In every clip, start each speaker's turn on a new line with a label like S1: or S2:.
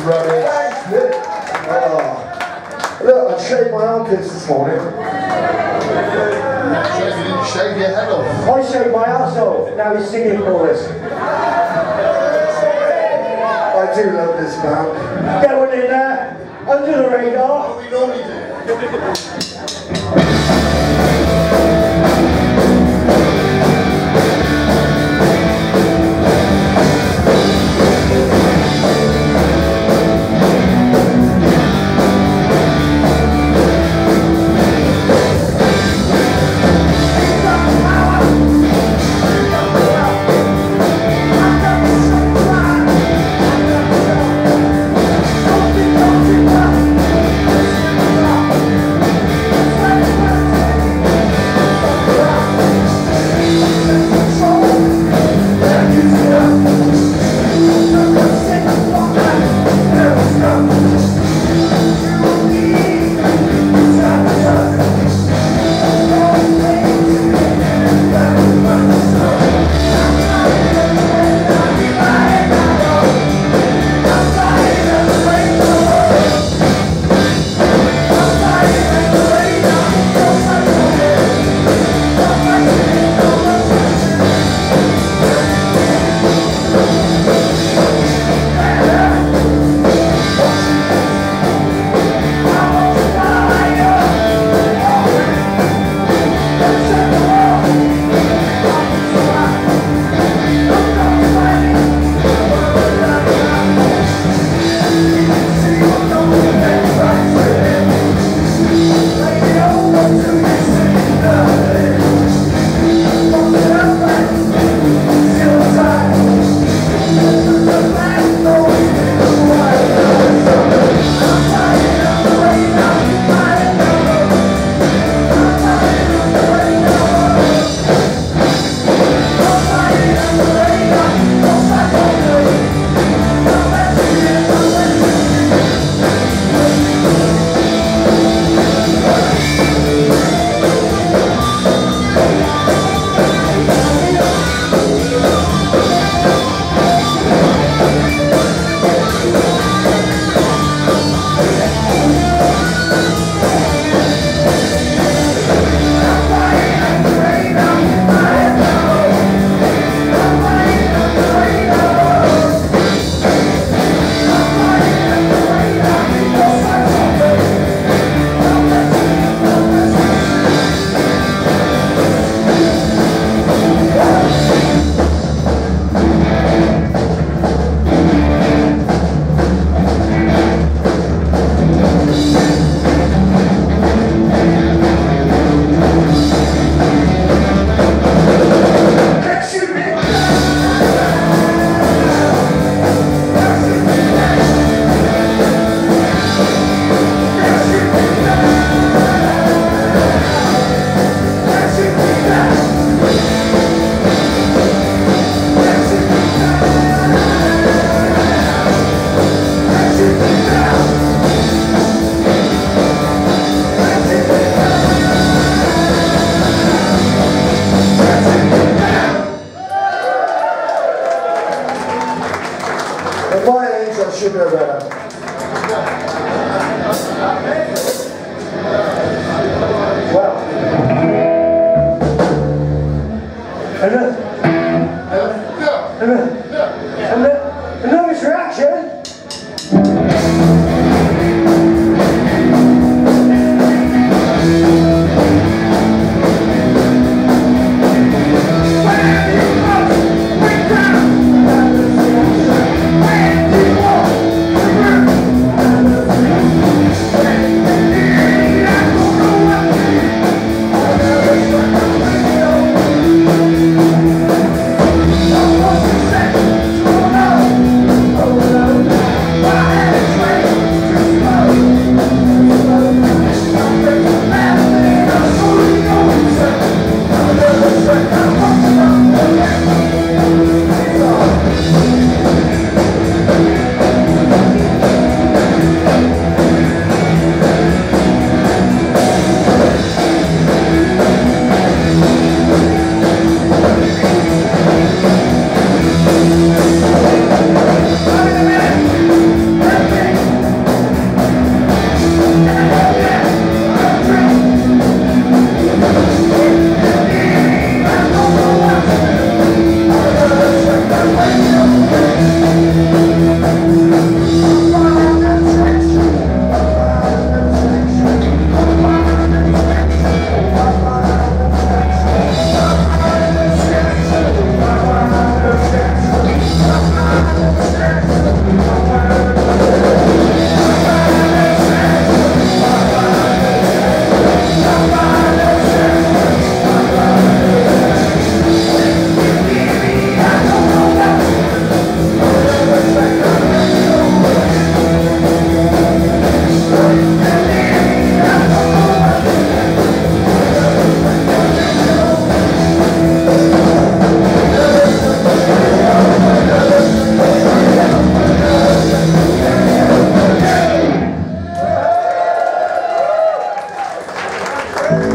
S1: It was rubbish.
S2: Oh. Look, I shaved my armpits this morning.
S1: So you didn't shave your head off.
S2: I shaved my ass off. Now he's singing for chorus. I do love this band. Going in there, under the radar.
S1: What we normally do.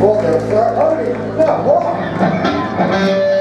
S2: Volta, eu sou a Paulinha. Não, volta.